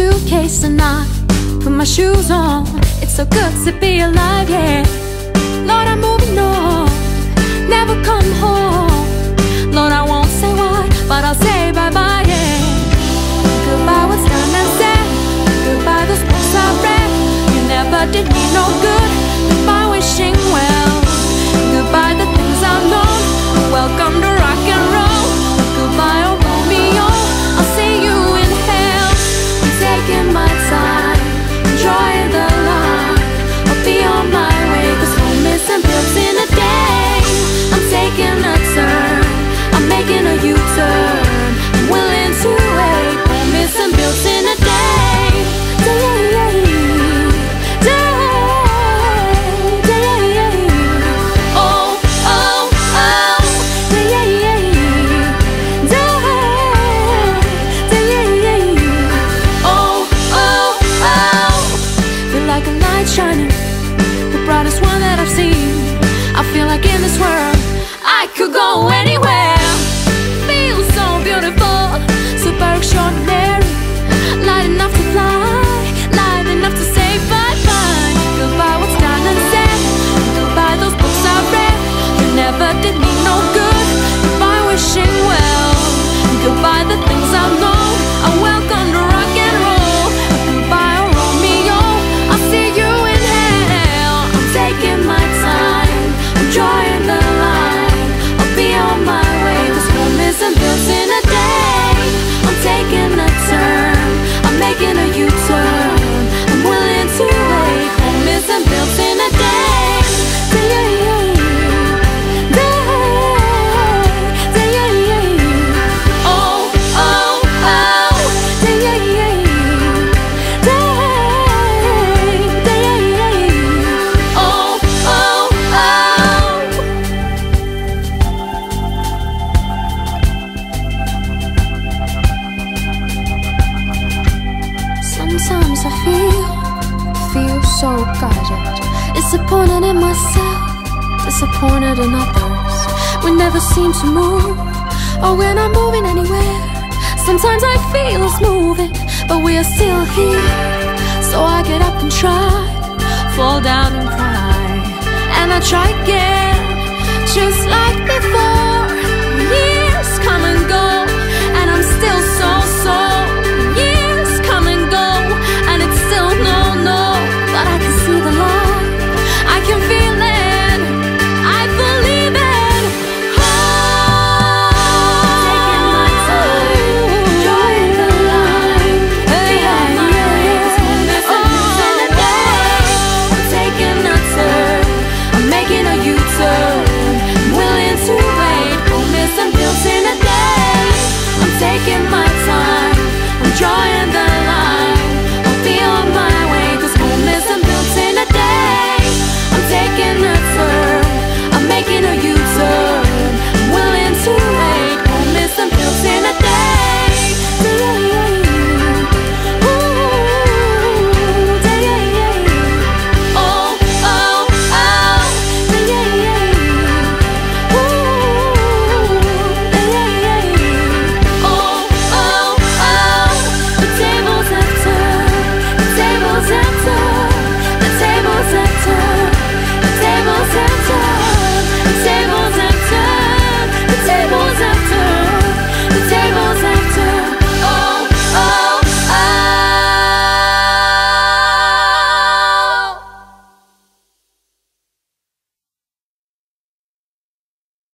suitcase and I put my shoes on. It's so good to be alive, yeah. shining. The brightest one that I've seen. I feel like in this world I could go anywhere. I feel, feel so guided Disappointed in myself, disappointed in others. We never seem to move, or we're not moving anywhere. Sometimes I feel us moving, but we are still here. So I get up and try, fall down and cry. And I try again, just like